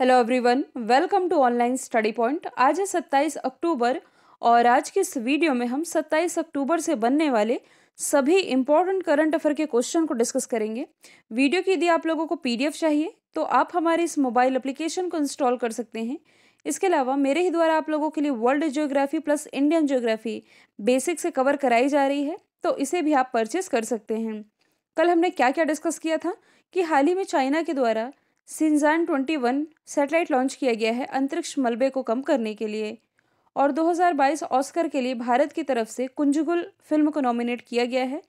Hello everyone welcome to online study point आज है 27 अक्टूबर और आज के इस वीडियो में हम 27 अक्टूबर से बनने वाले सभी इंपॉर्टेंट करंट अफेयर के क्वेश्चन को डिस्कस करेंगे। वीडियो की यदि आप लोगों को पीडीएफ चाहिए तो आप हमारे इस मोबाइल एप्लीकेशन को इंस्टॉल कर सकते हैं। इसके अलावा मेरे ही द्वारा आप लोगों के लिए world geography plus Indian geography basic से कवर कराई जा रही है तो इसे भी आप परचेस कर सकते हैं। कल हमने क्या क्या डिस्कस किया था कि हाल ही में चाइना के द्वारा सिंजान 21 सैटेलाइट लॉन्च किया गया है अंतरिक्ष मलबे को कम करने के लिए। और 2022 ऑस्कर के लिए भारत की तरफ़ से कुंजगुल फ़िल्म को नॉमिनेट किया गया है।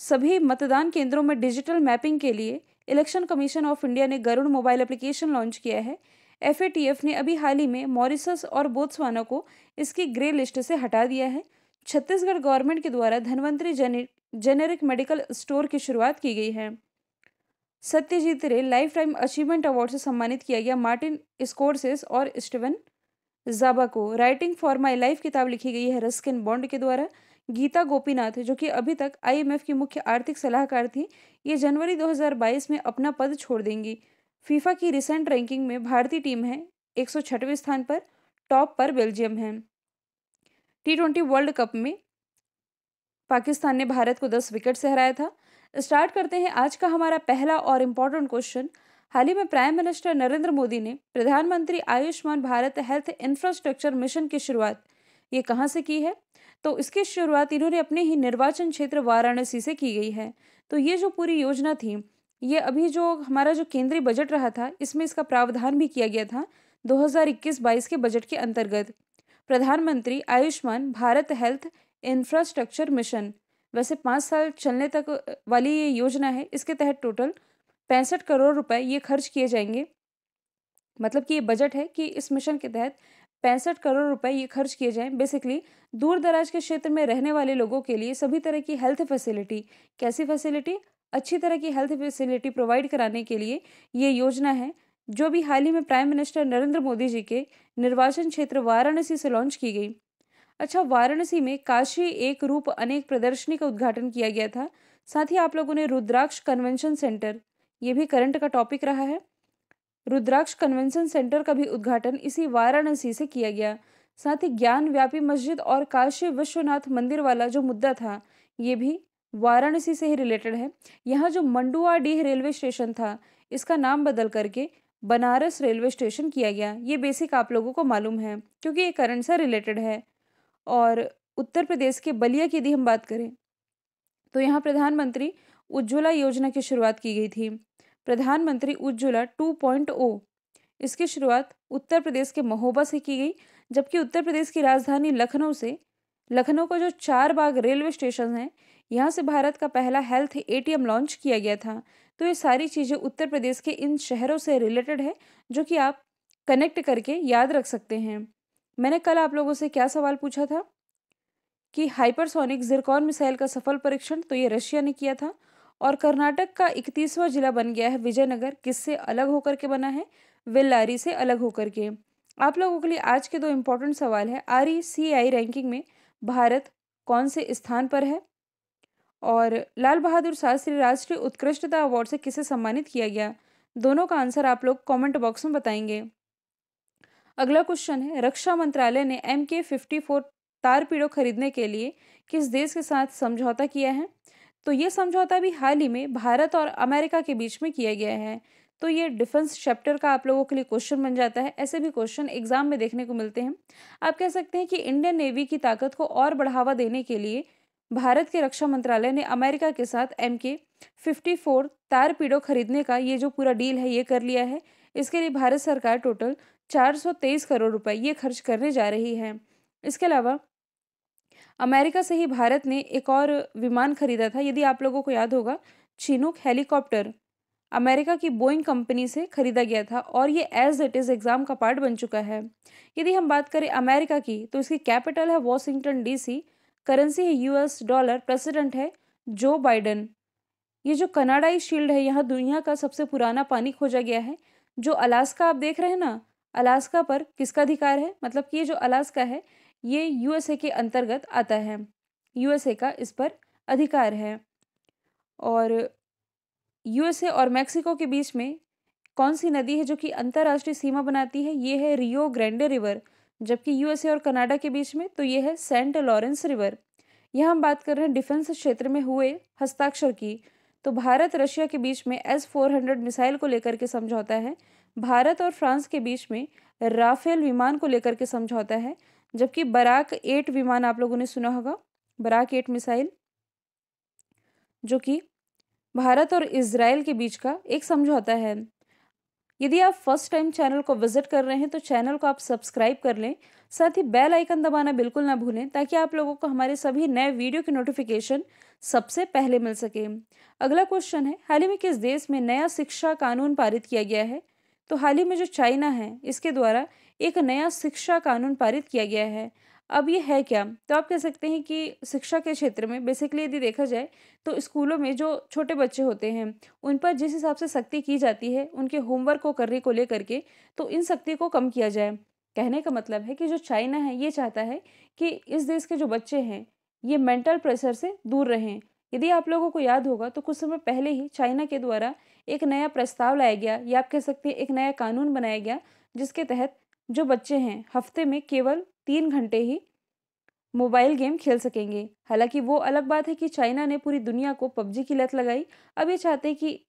सभी मतदान केंद्रों में डिजिटल मैपिंग के लिए इलेक्शन कमीशन ऑफ़ इंडिया ने गरुड़ मोबाइल एप्लीकेशन लॉन्च किया है। एफएटीएफ ने अभी हाल ही में मॉरिसस और बोत्सवाना को इसकी ग्रे लिस्ट से हटा दिया है। छत्तीसगढ़ गवर्नमेंट के द्वारा धनवंतरी जेनेरिक मेडिकल स्टोर की शुरुआत की गई है। सत्यजीत रे लाइफ टाइम अचीवमेंट अवार्ड से सम्मानित किया गया मार्टिन स्कोरसेस और स्टीवन जाबा को। राइटिंग फॉर माई लाइफ किताब लिखी गई है रस्किन बॉन्ड के द्वारा। गीता गोपीनाथ, जो कि अभी तक आईएमएफ की मुख्य आर्थिक सलाहकार थी, ये जनवरी 2022 में अपना पद छोड़ देंगी। फीफा की रिसेंट रैंकिंग में भारतीय टीम है, एक स्थान पर टॉप पर बेल्जियम है। टी वर्ल्ड कप में पाकिस्तान ने भारत को 10 विकेट से हराया था। स्टार्ट करते हैं आज का हमारा पहला और इम्पोर्टेंट क्वेश्चन हाल ही में प्राइम मिनिस्टर नरेंद्र मोदी ने Pradhan Mantri Ayushman Bharat health infrastructure mission की शुरुआत ये कहाँ से की है? तो इसकी शुरुआत इन्होंने अपने ही निर्वाचन क्षेत्र वाराणसी से की गई है। तो ये जो पूरी योजना थी, ये अभी जो हमारा जो केंद्रीय बजट रहा था, इसमें इसका प्रावधान भी किया गया था 2021-22 के बजट के अंतर्गत। Pradhan Mantri Ayushman Bharat health infrastructure mission वैसे पाँच साल चलने तक वाली ये योजना है, इसके तहत टोटल पैंसठ करोड़ रुपए ये खर्च किए जाएँगे। मतलब कि ये बजट है कि इस मिशन के तहत पैंसठ करोड़ रुपए ये खर्च किए जाएँ। बेसिकली दूर दराज के क्षेत्र में रहने वाले लोगों के लिए सभी तरह की हेल्थ फैसिलिटी कैसी फैसिलिटी अच्छी तरह की हेल्थ फैसिलिटी प्रोवाइड कराने के लिए ये योजना है, जो भी हाल ही में प्राइम मिनिस्टर नरेंद्र मोदी जी के निर्वाचन क्षेत्र वाराणसी से लॉन्च की गई। अच्छा वाराणसी में काशी एक रूप अनेक प्रदर्शनी का उद्घाटन किया गया था। साथ ही आप लोगों ने रुद्राक्ष कन्वेंशन सेंटर, ये भी करंट का टॉपिक रहा है। रुद्राक्ष कन्वेंशन सेंटर का भी उद्घाटन इसी वाराणसी से किया गया। साथ ही ज्ञान व्यापी मस्जिद और काशी विश्वनाथ मंदिर वाला जो मुद्दा था, ये भी वाराणसी से ही रिलेटेड है। यहाँ जो मंडुआ डीह रेलवे स्टेशन था, इसका नाम बदल करके बनारस रेलवे स्टेशन किया गया। ये बेसिक आप लोगों को मालूम है, क्योंकि ये करंट से रिलेटेड है। और उत्तर प्रदेश के बलिया की यदि हम बात करें तो यहाँ प्रधानमंत्री उज्ज्वला योजना की शुरुआत की गई थी। प्रधानमंत्री उज्ज्वला टू पॉइंट ओ, इसकी शुरुआत उत्तर प्रदेश के महोबा से की गई, जबकि उत्तर प्रदेश की राजधानी लखनऊ से। लखनऊ का जो चार बाग रेलवे स्टेशन है, यहाँ से भारत का पहला हेल्थ एटीएम लॉन्च किया गया था। तो ये सारी चीज़ें उत्तर प्रदेश के इन शहरों से रिलेटेड है, जो कि आप कनेक्ट करके याद रख सकते हैं। मैंने कल आप लोगों से क्या सवाल पूछा था? कि हाइपरसोनिक जिरकॉन मिसाइल का सफल परीक्षण तो ये रशिया ने किया था और कर्नाटक का इकतीसवां जिला बन गया है विजयनगर, किससे अलग होकर के बना है? वेल्लारी से अलग होकर के। आप लोगों के लिए आज के दो इम्पोर्टेंट सवाल है। आर ई सी आई रैंकिंग में भारत कौन से स्थान पर है? और लाल बहादुर शास्त्री राष्ट्रीय उत्कृष्टता अवार्ड से किसे सम्मानित किया गया? दोनों का आंसर आप लोग कमेंट बॉक्स में बताएँगे। अगला क्वेश्चन है, रक्षा मंत्रालय ने एम के फिफ्टी फोर तारपीड़ो खरीदने के लिए किस देश के साथ समझौता किया है? तो ये समझौता भी हाल ही में भारत और अमेरिका के बीच में किया गया है। तो ये डिफेंस चैप्टर का आप लोगों के लिए क्वेश्चन बन जाता है। ऐसे भी क्वेश्चन एग्ज़ाम में देखने को मिलते हैं। आप कह सकते हैं कि इंडियन नेवी की ताकत को और बढ़ावा देने के लिए भारत के रक्षा मंत्रालय ने अमेरिका के साथ एम के फिफ्टी फोर तारपीड़ो खरीदने का ये जो पूरा डील है, ये कर लिया है। इसके लिए भारत सरकार टोटल 423 करोड़ रुपए ये खर्च करने जा रही है। इसके अलावा, अमेरिका से ही भारत ने एक और विमान खरीदा था, यदि आप लोगों को याद होगा, चिनूक हेलीकॉप्टर अमेरिका की बोइंग कंपनी से खरीदा गया था और ये एज इट इज़ एग्ज़ाम का पार्ट बन चुका है। यदि हम बात करें अमेरिका की तो इसकी कैपिटल है वॉशिंगटन डीसी, करेंसी है यूएस डॉलर, प्रेसिडेंट है जो बाइडन। ये जो कनाडाई शील्ड है, यहाँ दुनिया का सबसे पुराना पानी खोजा गया है, जो अलास्का आप देख रहे हैं ना अलास्का पर किसका अधिकार है? मतलब कि ये जो अलास्का है, ये यूएसए के अंतर्गत आता है। यूएसए का इस पर अधिकार है। और यूएसए और मैक्सिको के बीच में कौन सी नदी है जो कि अंतर्राष्ट्रीय सीमा बनाती है? ये है रियो ग्रैंडे रिवर। जबकि यूएसए और कनाडा के बीच में तो ये है सेंट लॉरेंस रिवर। यहाँ हम बात कर रहे हैं डिफेंस क्षेत्र में हुए हस्ताक्षर की। तो भारत रशिया के बीच में एस फोर हंड्रेड मिसाइल को लेकर के समझौता है। भारत और फ्रांस के बीच में राफेल विमान को लेकर के समझौता है, जबकि बराक एट विमान आप लोगों ने सुना होगा, बराक एट मिसाइल, जो कि भारत और इसराइल के बीच का एक समझौता है। यदि आप फ़र्स्ट टाइम चैनल को विज़िट कर रहे हैं तो चैनल को आप सब्सक्राइब कर लें, साथ ही बेल आइकन दबाना बिल्कुल ना भूलें, ताकि आप लोगों को हमारे सभी नए वीडियो की नोटिफिकेशन सबसे पहले मिल सके। अगला क्वेश्चन है, हाल ही में किस देश में नया शिक्षा कानून पारित किया गया है? तो हाल ही में जो चाइना है, इसके द्वारा एक नया शिक्षा कानून पारित किया गया है। अब ये है क्या? तो आप कह सकते हैं कि शिक्षा के क्षेत्र में बेसिकली यदि देखा जाए तो स्कूलों में जो छोटे बच्चे होते हैं, उन पर जिस हिसाब से सख्ती की जाती है, उनके होमवर्क को करने को लेकर के तो इन सख्ती को कम किया जाए। कहने का मतलब है कि जो चाइना है, ये चाहता है कि इस देश के जो बच्चे हैं, ये मेंटल प्रेशर से दूर रहें यदि आप लोगों को याद होगा तो कुछ समय पहले ही चाइना के द्वारा एक नया प्रस्ताव लाया गया, या आप कह सकते हैं एक नया कानून बनाया गया, जिसके तहत जो बच्चे हैं, हफ़्ते में केवल तीन घंटे ही मोबाइल गेम खेल सकेंगे। हालाँकि वो अलग बात है कि चाइना ने पूरी दुनिया को पबजी की लत लगाई। अब ये चाहते हैं कि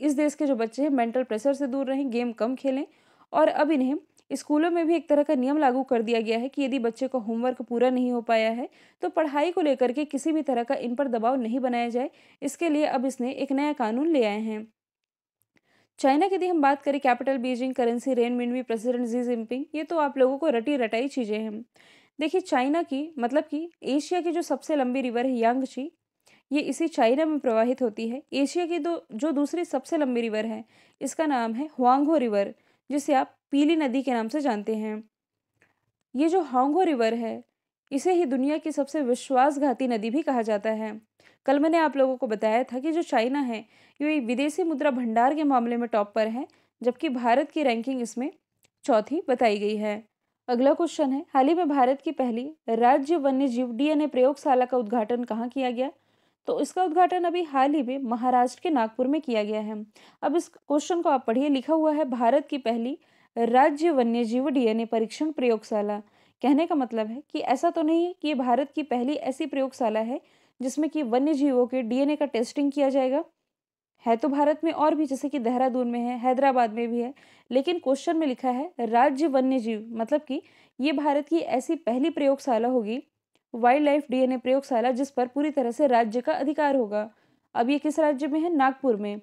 इस देश के जो बच्चे हैं, मेंटल प्रेशर से दूर रहें, गेम कम खेलें, और अब इन्हें स्कूलों में भी एक तरह का नियम लागू कर दिया गया है कि यदि बच्चे को होमवर्क पूरा नहीं हो पाया है तो पढ़ाई को लेकर के किसी भी तरह का इन पर दबाव नहीं बनाया जाए। इसके लिए अब इसने एक नया कानून ले आए हैं। चाइना की यदि हम बात करें, capital Beijing, currency, renminbi, president Xi Jinping, ये तो आप लोगों को रटी रटाई चीज़ें हैं। देखिए, चाइना की मतलब कि एशिया की जो सबसे लंबी रिवर है यांगची, ये इसी चाइना में प्रवाहित होती है। एशिया की दो, जो दूसरी सबसे लंबी रिवर है, इसका नाम है हुआंगो रिवर, जिसे आप पीली नदी के नाम से जानते हैं। ये जो हांगो रिवर है, इसे ही दुनिया की सबसे विश्वासघाती नदी भी कहा जाता है। कल मैंने आप लोगों को बताया था कि जो चाइना है, ये विदेशी मुद्रा भंडार के मामले में टॉप पर है, जबकि भारत की रैंकिंग इसमें चौथी बताई गई है। अगला क्वेश्चन है, हाल ही में भारत की पहली राज्य वन्य जीव डीएनए प्रयोगशाला का उद्घाटन कहाँ किया गया? तो इसका उद्घाटन अभी हाल ही में महाराष्ट्र के नागपुर में किया गया है। अब इस क्वेश्चन को आप पढ़िए, लिखा हुआ है, भारत की पहली राज्य वन्य जीव डीएनए परीक्षण प्रयोगशाला। कहने का मतलब है कि ऐसा तो नहीं है कि ये भारत की पहली ऐसी प्रयोगशाला है जिसमें कि वन्य जीवों के डीएनए का टेस्टिंग किया जाएगा। है तो भारत में और भी, जैसे कि देहरादून में है, हैदराबाद में भी है, लेकिन क्वेश्चन में लिखा है, राज्य वन्य जीव मतलब कि ये भारत की ऐसी पहली प्रयोगशाला होगी वाइल्ड लाइफ डीएनए प्रयोगशाला, जिस पर पूरी तरह से राज्य का अधिकार होगा। अब ये किस राज्य में है? नागपुर में।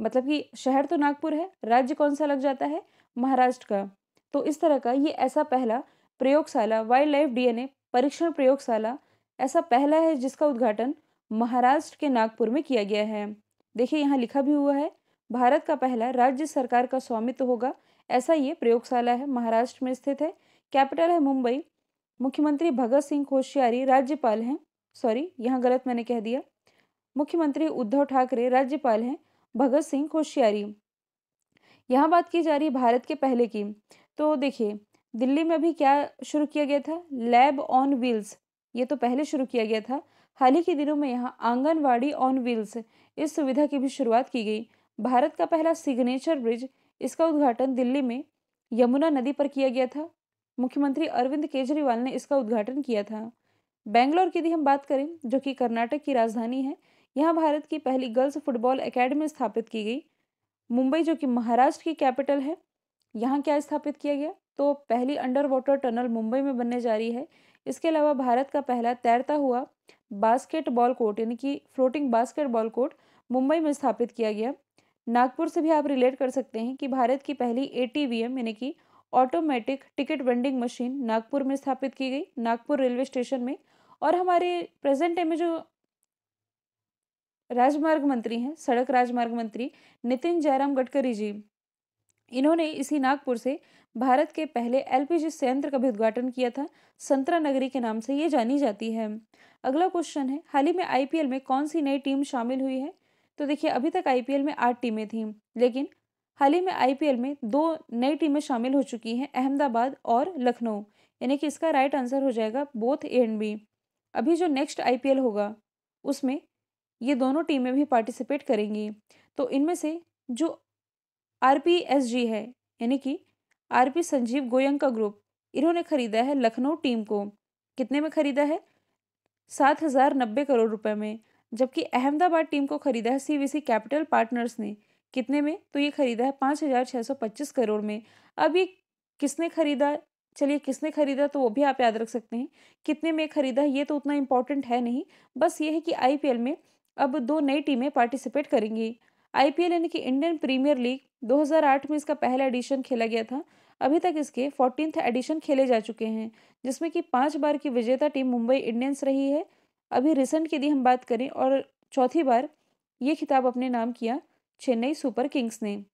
मतलब कि शहर तो नागपुर है, राज्य कौन सा लग जाता है? महाराष्ट्र का। तो इस तरह का ये ऐसा पहला प्रयोगशाला वाइल्ड लाइफ डीएनए परीक्षण प्रयोगशाला ऐसा पहला है जिसका उद्घाटन महाराष्ट्र के नागपुर में किया गया है। देखिए यहाँ लिखा भी हुआ है, भारत का पहला राज्य सरकार का स्वामित्व होगा, ऐसा ये प्रयोगशाला है, महाराष्ट्र में स्थित है। कैपिटल है मुंबई, मुख्यमंत्री भगत सिंह कोश्यारी राज्यपाल हैं सॉरी यहाँ गलत मैंने कह दिया। मुख्यमंत्री उद्धव ठाकरे राज्यपाल हैं, भगत सिंह कोश्यारी। यहाँ बात की जा रही है भारत के पहले की। तो देखिए, दिल्ली में भी क्या शुरू किया गया था? लैब ऑन व्हील्स, ये तो पहले शुरू किया गया था। हाल ही के दिनों में यहाँ आंगनवाड़ी ऑन व्हील्स, इस सुविधा की भी शुरुआत की गई। भारत का पहला सिग्नेचर ब्रिज, इसका उद्घाटन दिल्ली में यमुना नदी पर किया गया था। मुख्यमंत्री अरविंद केजरीवाल ने इसका उद्घाटन किया था। बेंगलोर की यदि हम बात करें, जो कि कर्नाटक की राजधानी है, यहाँ भारत की पहली गर्ल्स फुटबॉल एकेडमी स्थापित की गई। मुंबई, जो कि महाराष्ट्र की कैपिटल है, यहाँ क्या स्थापित किया गया? तो पहली अंडर वाटर टनल मुंबई में बनने जा रही है। इसके अलावा भारत का पहला तैरता हुआ बास्केटबॉल कोर्ट यानी कि फ्लोटिंग बास्केटबॉल कोर्ट मुंबई में स्थापित किया गया। नागपुर से भी आप रिलेट कर सकते हैं कि भारत की पहली ए यानी कि automatic ticket vending machine Nagpur में स्थापित की गई, नागपुर रेलवे स्टेशन में। और हमारे प्रेजेंट टाइम में जो राजमार्ग मंत्री हैं, सड़क राजमार्ग मंत्री नितिन जयराम गडकरी जी। इन्होंने इसी नागपुर से भारत के पहले एलपीजी संयंत्र का भी उद्घाटन किया था, संतरा नगरी के नाम से ये जानी जाती है। अगला क्वेश्चन है, हाल ही में आईपीएल में कौन सी नई टीम शामिल हुई है? तो देखिए, अभी तक आईपीएल में आठ टीमें थीं, लेकिन हाल ही में आईपीएल में दो नई टीमें शामिल हो चुकी हैं, अहमदाबाद और लखनऊ। यानी कि इसका राइट आंसर हो जाएगा बोथ ए एंड बी अभी जो नेक्स्ट आईपीएल होगा, उसमें ये दोनों टीमें भी पार्टिसिपेट करेंगी। तो इनमें से जो आरपीएसजी है, यानी कि आरपी संजीव गोयंका ग्रुप, इन्होंने खरीदा है लखनऊ टीम को। कितने में खरीदा है? सात हज़ार नब्बे करोड़ रुपए में, जबकि अहमदाबाद टीम को खरीदा है सीवीसी कैपिटल पार्टनर्स ने। कितने में? तो ये खरीदा है पाँच हज़ार छः सौ पच्चीस करोड़ में। अब ये किसने खरीदा? चलिए किसने खरीदा तो वो भी आप याद रख सकते हैं। कितने में खरीदा? ये तो उतना इम्पोर्टेंट है नहीं। बस ये है कि आईपीएल में अब दो नई टीमें पार्टिसिपेट करेंगी। आईपीएल यानी कि इंडियन प्रीमियर लीग 2008 में इसका पहला एडिशन खेला गया था। अभी तक इसके फोर्टीन एडिशन खेले जा चुके हैं, जिसमें कि पाँच बार की विजेता टीम मुंबई इंडियंस रही है। अभी रिसेंट की यदि हम बात करें और चौथी बार ये खिताब अपने नाम किया चेन्नई सुपर किंग्स ने।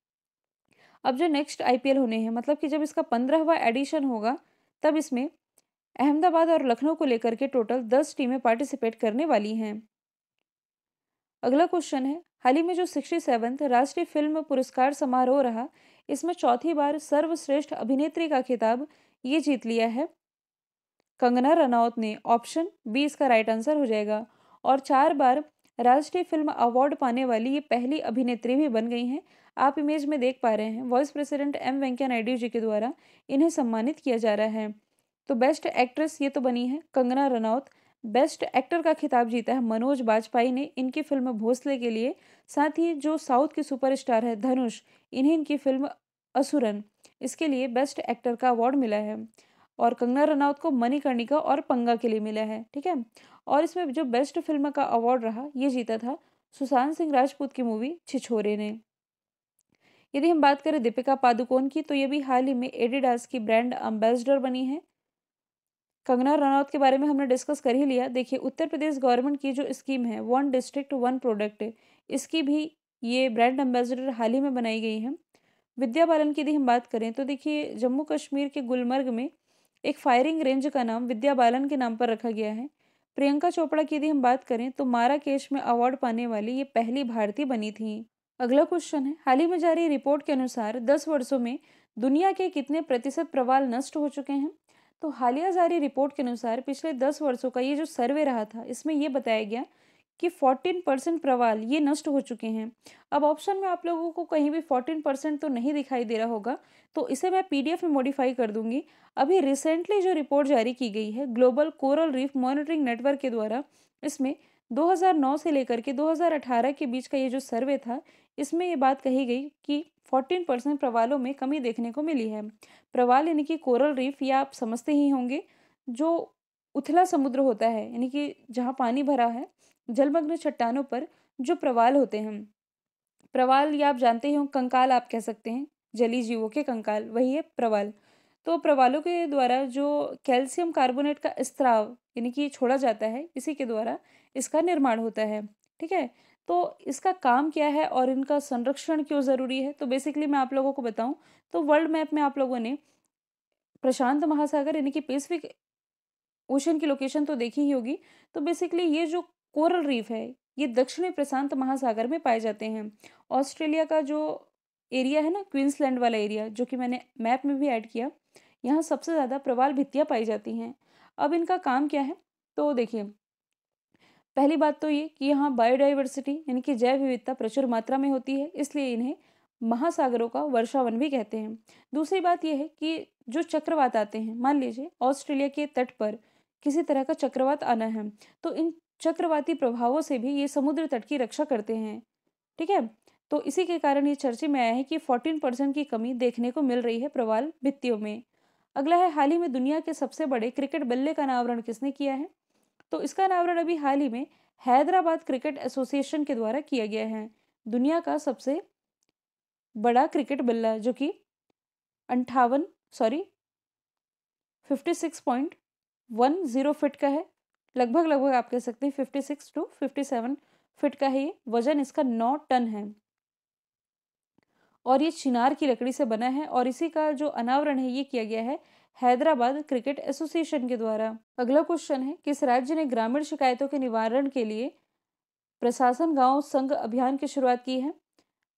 अब जो नेक्स्ट आईपीएल होने हैं मतलब कि जब इसका पंद्रहवा एडिशन होगा, तब इसमें अहमदाबाद और लखनऊ को लेकर के टोटल दस टीमें पार्टिसिपेट करने वाली हैं। अगला क्वेश्चन है, हाल ही में जो सिक्सटी सेवन्थ राष्ट्रीय फ़िल्म पुरस्कार समारोह रहा, इसमें चौथी बार सर्वश्रेष्ठ अभिनेत्री का खिताब ये जीत लिया है। कंगना रनौत ने ऑप्शन बी इसका राइट आंसर हो जाएगा और चार बार राष्ट्रीय फ़िल्म अवार्ड पाने वाली ये पहली अभिनेत्री भी बन गई हैं। आप इमेज में देख पा रहे हैं vice president M Venkaiah Naidu ji के द्वारा इन्हें सम्मानित किया जा रहा है। तो बेस्ट एक्ट्रेस ये तो बनी है, कंगना रनौत। बेस्ट एक्टर का खिताब जीता है मनोज बाजपेयी ने इनकी फ़िल्म भोसले के लिए। साथ ही जो साउथ के सुपरस्टार है धनुष, इन्हें इनकी फ़िल्म असुरन, इसके लिए बेस्ट एक्टर का अवार्ड मिला है। और कंगना रनौत को मणिकर्णिका और पंगा के लिए मिला है, ठीक है? और इसमें जो बेस्ट फ़िल्म का अवार्ड रहा, ये जीता था सुशांत सिंह राजपूत की मूवी छिछोरे ने। यदि हम बात करें दीपिका पादुकोण की तो ये भी हाल ही में एडिडास की ब्रांड एम्बेसडर बनी है। कंगना रनौत के बारे में हमने डिस्कस कर ही लिया। देखिए, उत्तर प्रदेश गवर्नमेंट की जो स्कीम है वन डिस्ट्रिक्ट वन प्रोडक्ट इसकी भी ये ब्रांड एम्बेसडर हाल ही में बनाई गई है। विद्या बालन की यदि हम बात करें तो देखिए, जम्मू कश्मीर के गुलमर्ग में एक फायरिंग रेंज का नाम, विद्या बालन के नाम पर रखा गया है। प्रियंका चोपड़ा की यदि हम बात करें तो मारा केश में अवार्ड पाने वाली ये पहली भारतीय बनी थी। अगला क्वेश्चन है, हाल ही में जारी रिपोर्ट के अनुसार दस वर्षों में दुनिया के कितने प्रतिशत प्रवाल नष्ट हो चुके हैं? तो हालिया जारी रिपोर्ट के अनुसार पिछले दस वर्षों का ये जो सर्वे रहा था, इसमें यह बताया गया कि 14 परसेंट प्रवाल ये नष्ट हो चुके हैं। अब ऑप्शन में आप लोगों को कहीं भी 14 परसेंट तो नहीं दिखाई दे रहा होगा तो इसे मैं पीडीएफ में मॉडिफाई कर दूँगी। अभी रिसेंटली जो रिपोर्ट जारी की गई है global coral reef monitoring network के द्वारा, इसमें 2009 से लेकर के 2018 के बीच का ये जो सर्वे था इसमें ये बात कही गई कि 14 परसेंट प्रवालों में कमी देखने को मिली है। प्रवाल यानी कि कोरल रीफ, या आप समझते ही होंगे, जो उथला समुद्र होता है, यानी कि जहाँ पानी भरा है, जलमग्न चट्टानों पर जो प्रवाल होते हैं। प्रवाल, या आप जानते ही हो, कंकाल आप कह सकते हैं जली जीवों के कंकाल, वही है प्रवाल। तो प्रवालों के द्वारा जो कैल्शियम कार्बोनेट का स्त्राव, यानी कि छोड़ा जाता है, इसी के द्वारा इसका निर्माण होता है, ठीक है? तो इसका काम क्या है और इनका संरक्षण क्यों ज़रूरी है? तो बेसिकली मैं आप लोगों को बताऊँ तो वर्ल्ड मैप में आप लोगों ने प्रशांत महासागर यानी कि पेसिफिक ओशन की लोकेशन तो देखी ही होगी। तो बेसिकली ये जो कोरल रीफ है, ये दक्षिणी प्रशांत महासागर में पाए जाते हैं। ऑस्ट्रेलिया का जो एरिया है ना, क्वींसलैंड वाला एरिया जो कि मैंने मैप में भी ऐड किया, यहाँ सबसे ज़्यादा प्रवाल भित्तियाँ पाई जाती हैं। अब इनका काम क्या है? तो देखिए पहली बात तो ये कि यहाँ बायोडाइवर्सिटी यानी कि जैव विविधता प्रचुर मात्रा में होती है, इसलिए इन्हें महासागरों का वर्षावन भी कहते हैं। दूसरी बात यह है कि जो चक्रवात आते हैं, मान लीजिए ऑस्ट्रेलिया के तट पर किसी तरह का चक्रवात आना है तो इन चक्रवाती प्रभावों से भी ये समुद्र तट की रक्षा करते हैं, ठीक है? तो इसी के कारण ये चर्चे में आया है कि 14 परसेंट की कमी देखने को मिल रही है प्रवाल भित्तियों में। अगला है, हाल ही में दुनिया के सबसे बड़े क्रिकेट बल्ले का अनावरण किसने किया है? तो इसका अनावरण अभी हाल ही में हैदराबाद क्रिकेट एसोसिएशन के द्वारा किया गया है। दुनिया का सबसे बड़ा क्रिकेट बल्ला जो कि अंठावन, sorry fifty six point one zero feet का है। लगभग लगभग आप कह सकते हैं fifty six to fifty seven feet का है ये। वज़न इसका नौ टन है। और ये चिनार की लकड़ी से बना है और इसी का जो अनावरण है ये किया गया है हैदराबाद क्रिकेट एसोसिएशन के द्वारा। अगला क्वेश्चन है, किस राज्य ने ग्रामीण शिकायतों के निवारण के लिए प्रशासन गाँव संघ अभियान की शुरुआत की है?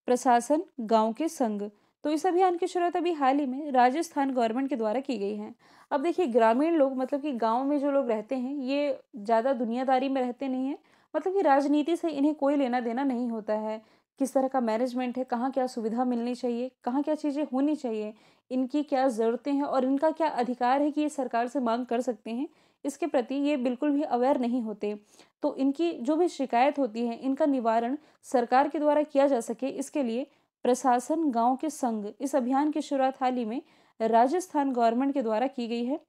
प्रशासन गाँव के संघ। तो इस अभियान की शुरुआत अभी हाल ही में राजस्थान गवर्नमेंट के द्वारा की गई है। अब देखिए, ग्रामीण लोग मतलब कि गाँव में जो लोग रहते हैं, ये ज़्यादा दुनियादारी में रहते नहीं हैं। मतलब कि राजनीति से इन्हें कोई लेना देना नहीं होता है। किस तरह का मैनेजमेंट है, कहाँ क्या सुविधा मिलनी चाहिए, कहाँ क्या चीज़ें होनी चाहिए इनकी क्या ज़रूरतें हैं और इनका क्या अधिकार है कि ये सरकार से मांग कर सकते हैं? इसके प्रति ये बिल्कुल भी अवेयर नहीं होते। तो इनकी जो भी शिकायत होती है, इनका निवारण सरकार के द्वारा किया जा सके, इसके लिए प्रशासन, गाँव के संघ, इस अभियान की शुरुआत हाल ही में राजस्थान गवर्नमेंट के द्वारा की गई है।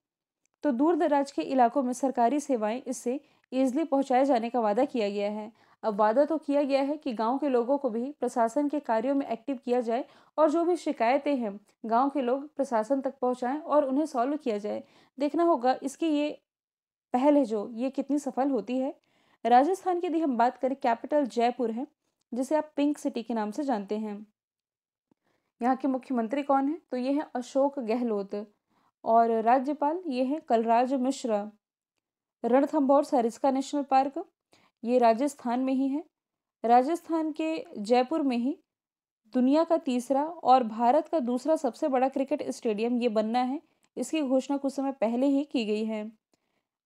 तो दूर दराज के इलाकों में सरकारी सेवाएँ इससे ईजिली पहुँचाए जाने का वादा किया गया है। अब वादा तो किया गया है कि गाँव के लोगों को भी प्रशासन के कार्यों में एक्टिव किया जाए और जो भी शिकायतें हैं, गाँव के लोग प्रशासन तक पहुंचाएँ और उन्हें सॉल्व किया जाए। देखना होगा, इसकी ये पहल है जो, ये कितनी सफल होती है। राजस्थान की यदि हम बात करें, कैपिटल जयपुर है, जिसे आप पिंक सिटी के नाम से जानते हैं। यहाँ के मुख्यमंत्री कौन है? तो ये है अशोक गहलोत और राज्यपाल ये है कलराज मिश्रा। रणथम्भौर सरिस्का नेशनल पार्क ये राजस्थान में ही है। राजस्थान के जयपुर में ही दुनिया का तीसरा और भारत का दूसरा सबसे बड़ा क्रिकेट स्टेडियम ये बनना है। इसकी घोषणा कुछ समय पहले ही की गई है।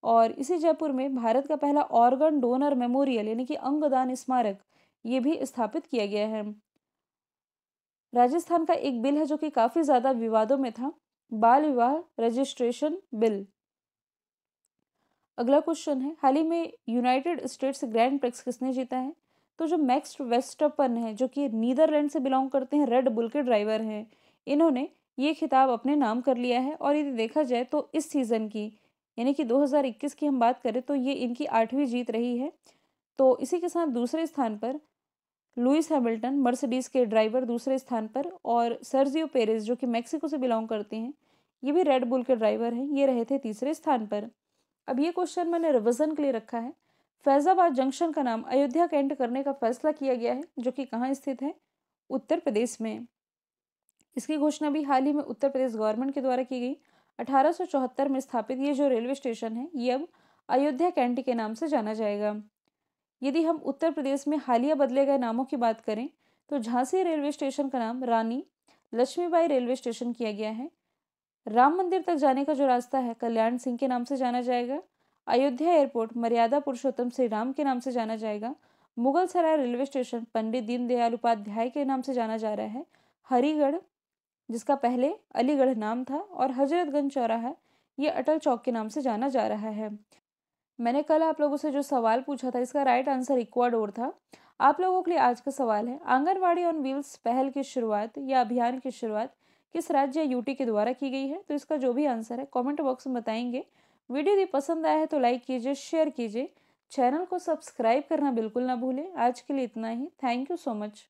और इसी जयपुर में भारत का पहला ऑर्गन डोनर मेमोरियल यानी कि अंगदान स्मारक ये भी स्थापित किया गया है। राजस्थान का एक बिल है जो कि काफ़ी ज़्यादा विवादों में था। बाल विवाह रजिस्ट्रेशन बिल। अगला क्वेश्चन है, हाल ही में यूनाइटेड स्टेट्स ग्रैंड प्रिक्स किसने जीता है? तो जो मैक्स वेस्टपन है, जो कि नीदरलैंड से बिलोंग करते हैं रेड बुल के ड्राइवर हैं, इन्होंने ये खिताब अपने नाम कर लिया है और यदि देखा जाए तो इस सीज़न की, यानी कि 2021 की हम बात करें तो ये इनकी आठवीं जीत रही है। तो इसी के साथ दूसरे स्थान पर लुइस हैमिल्टन मर्सिडीज़ के ड्राइवर दूसरे स्थान पर और सर्जियो पेरेस जो कि मैक्सिको से बिलोंग करते हैं, ये भी रेड बुल के ड्राइवर हैं, ये रहे थे तीसरे स्थान पर। अब ये क्वेश्चन मैंने रिविजन के लिए रखा है। फैज़ाबाद जंक्शन का नाम अयोध्या कैंट करने का फैसला किया गया है, जो कि कहाँ स्थित है? उत्तर प्रदेश में। इसकी घोषणा भी हाल ही में उत्तर प्रदेश गवर्नमेंट के द्वारा की गई। अठारह सौ चौहत्तर में स्थापित ये जो रेलवे स्टेशन है, ये अब अयोध्या कैंट के नाम से जाना जाएगा। यदि हम उत्तर प्रदेश में हालिया बदले गए नामों की बात करें तो झांसी रेलवे स्टेशन का नाम रानी लक्ष्मीबाई रेलवे स्टेशन किया गया है। राम मंदिर तक जाने का जो रास्ता है, कल्याण सिंह के नाम से जाना जाएगा। अयोध्या एयरपोर्ट, मर्यादा पुरुषोत्तम श्री राम के नाम से जाना जाएगा। मुगल सराय रेलवे स्टेशन, पंडित दीनदयाल उपाध्याय के नाम से जाना जा रहा है। हरिगढ़, जिसका पहले अलीगढ़ नाम था और हजरतगंज चौराहा ये अटल चौक के नाम से जाना जा रहा है। मैंने कल आप लोगों से जो सवाल पूछा था, इसका राइट आंसर इक्वाडोर था। आप लोगों के लिए आज का सवाल है, आंगनवाड़ी ऑन व्हील्स पहल की शुरुआत या अभियान की शुरुआत किस राज्य यूटी के द्वारा की गई है? तो इसका जो भी आंसर है कमेंट बॉक्स में बताएँगे। वीडियो यदि पसंद आया है तो लाइक कीजिए शेयर कीजिए। चैनल को सब्सक्राइब करना बिल्कुल ना भूलें। आज के लिए इतना ही। Thank you so much